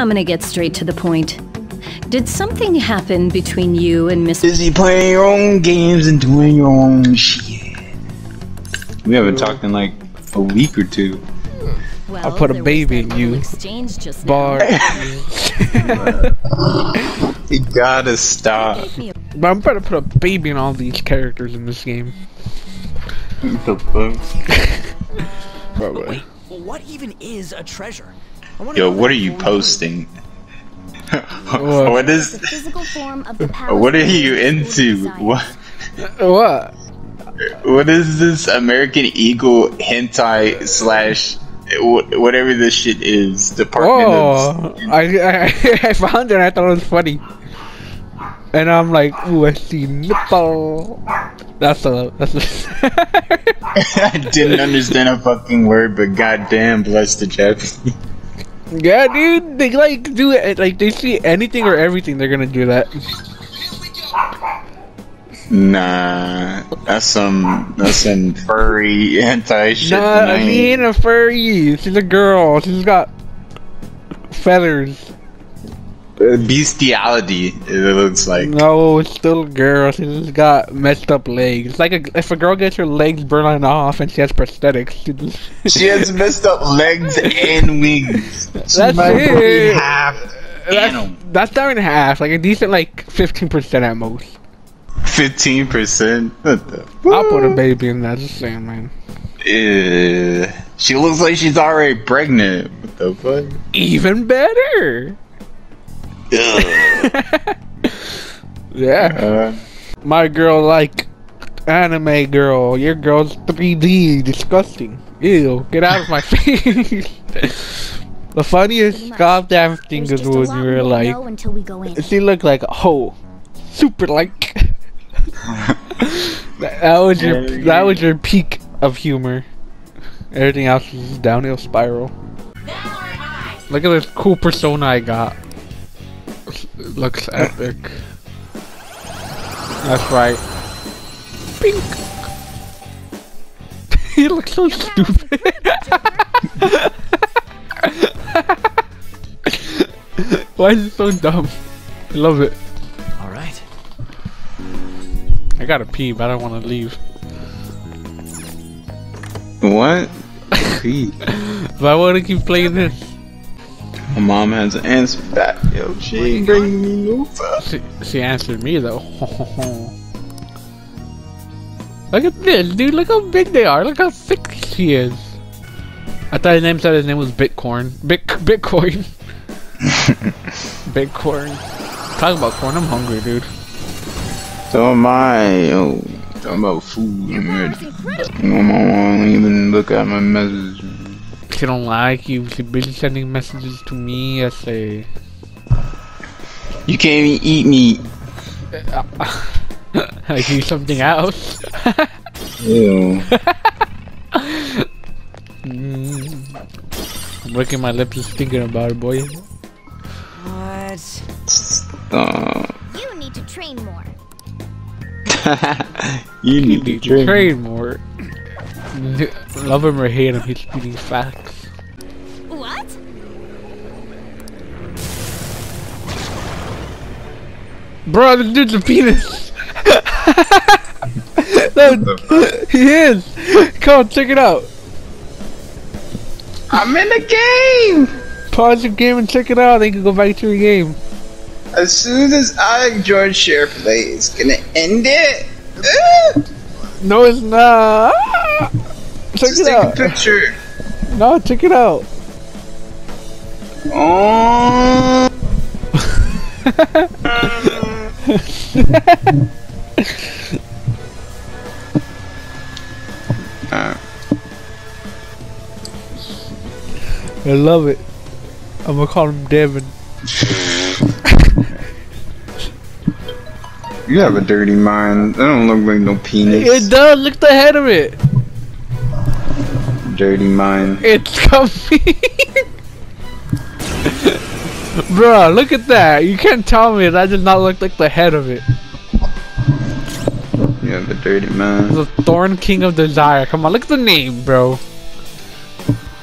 I'm gonna get straight to the point. Did something happen between you and Miss? Busy playing your own games and doing your own shit. We haven't talked in like a week or two. Well, I'll put a baby in you. Exchange just Bar. You gotta stop. Now. Gave me a but I'm about to put a baby in all these characters in this game. The fuck? Probably. What even is a treasure? I wanna Yo, know what are you posting? what the physical form of the power. What are you into? What? What? What is this American Eagle hentai slash whatever this shit is? Department Oh, of. I, I I found it. and I thought it was funny, and I'm like, ooh, I see nipple. That's a that's a. I didn't understand a fucking word, but goddamn, bless the Japanese. Yeah, dude. They like do it. Like they see anything or everything, they're gonna do that. Nah, that's some that's some furry anti shit. Nah, she ain't a furry. She's a girl. She's got feathers. Bestiality. It looks like. No, it's still a girl. She's got messed up legs. It's like a, if a girl gets her legs burned off and she has prosthetics. She just, She has messed up legs and wings. She That's it. half that's, that's not even half. Like a decent, like fifteen percent at most. Fifteen percent. What the? I'll put a baby in that. Just saying, man. Uh, she looks like she's already pregnant. What the fuck? Even better. Ugh. Yeah. Uh, My girl like anime girl. Your girl's 3D. Disgusting. Ew. Get out of my face. the funniest goddamn thing There's is just a when you were like, know until we go in. she looked like a hoe. Super like. that, that was your that was your peak of humor. Everything else is downhill spiral. Look at this cool persona I got. Looks epic. That's right. Pink. he looks so stupid. Why is it so dumb? I love it. All right. I gotta pee, but I don't want to leave. what? Pete. But I want to keep playing this. My mom has an answer back. Yo, she ain't bringing me no fuck. She, she answered me though. Look at this, dude. Look how big they are. Look how thick she is. I thought his name said his name was Bitcoin. Bit Bitcoin. Bitcoin. Talking about corn, I'm hungry, dude. So am I. Yo, talking about food. Man. My mom won't even look at my messages. She don't like you. She busy sending messages to me. I say, You can't even eat meat. I do something else. Ew. Mm. I'm licking my lips just thinking about it, boy. What? Stop. You need to train more. you You need to need to drink. train more. Love him or hate him, he's speaking facts. Bro, this dude's a penis. no, he is. Come on, check it out. I'm in the game. Pause your game and check it out. Then you can go back to your game. As soon as I join share play, it's gonna end it. No, it's not. Check Just it take a out. picture. No, check it out. Oh. Uh, I love it. I'm gonna call him Devin. you have a dirty mind. That don't look like no penis. It does. Look at the head of it. Dirty mind. It's coming. Bro, look at that. You can't tell me that does not look like the head of it. You have a dirty man. The Thorn King of Desire. Come on, look at the name, bro.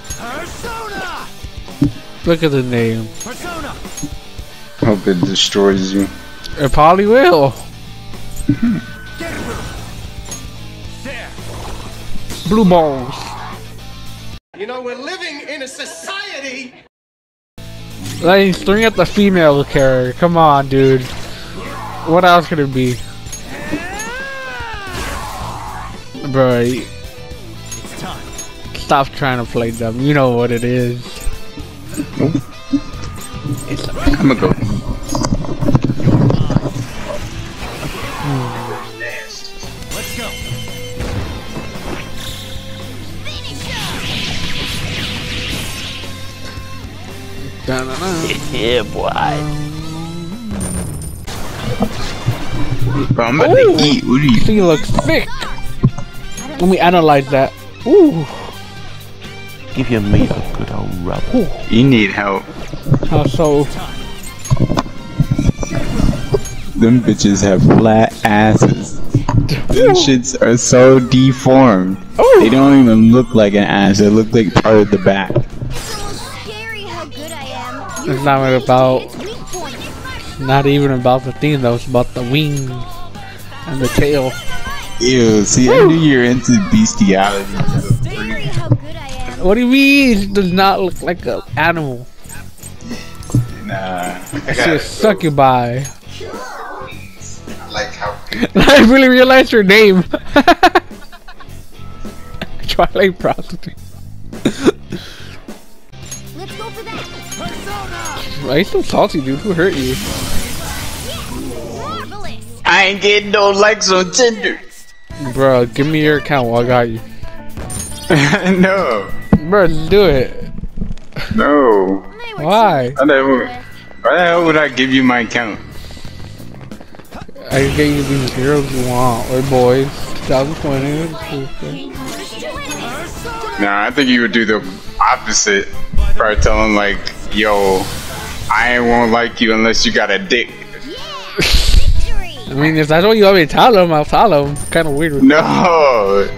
Persona! Look at the name. Persona. Hope it destroys you. It probably will. Get through. There. Blue balls. You know, we're living in a society. Like he's throwing at the female character. Come on, dude. What else could it be? Bro, stop trying to play dumb. You know what it is. I'm gonna go. Da-na-na. Bro, I'm about Ooh. to eat. What are you? She looks thick. Let me analyze that. Ooh, Give your meat a good old rub. You need help. how so? Them bitches have flat asses. Them shits are so deformed. They don't even look like an ass. They look like part of the back. It's not about, It's weak point. not even about the theme though. It's about the wings and the tail. Ew, see, I knew you were into bestiality. Scary how good I am. What do you mean? It does not look like an animal. Nah, I It's a succubi. I like how I really realized your name. Twilight prostitute. Why are you so salty, dude? Who hurt you? I ain't getting no likes on Tinder. Bro, give me your account while I got you. no, Bro, do it. no. Why? Why the, hell, why the would I give you my account? I can get you these girls you want, or boys. 2020. Nah, I think you would do the opposite. Probably tell him like, yo, I ain't won't like you unless you got a dick. Victory. I mean, if that's what you want me to tell them, I'll tell them. Kind of weird. With No.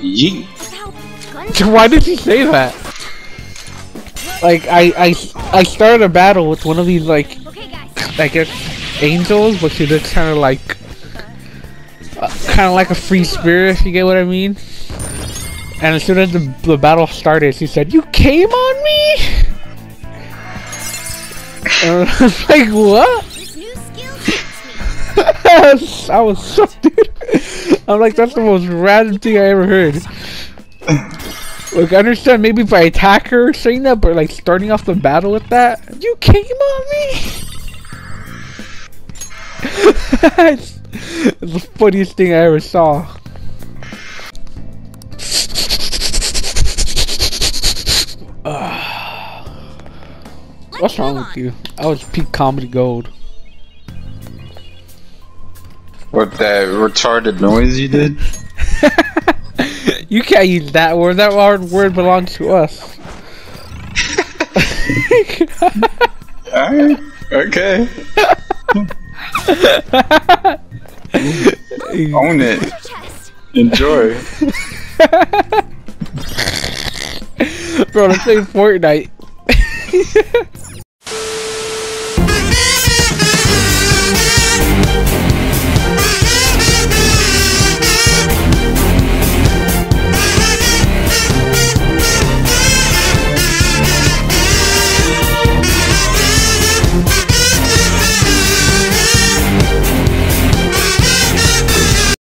Yeet. Why did you say that? Like, I, I, I started a battle with one of these, like, Okay, guys. I guess, angels, but she looks kind of like, uh, kind of like a free spirit, if you get what I mean. And as soon as the, the battle started, she said, "You came on me." And I was like, "What?" I was so dude. I'm like, that's the most random thing I ever heard. Like, I understand maybe if I attack her saying that, but like starting off the battle with that, you came on me. it's, it's the funniest thing I ever saw. What's wrong with you? I was peak comedy gold. What that retarded noise you did? You can't use that word. That word word belongs to us. Alright. Okay. Own it. Enjoy. Bro, let's play Fortnite.